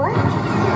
What?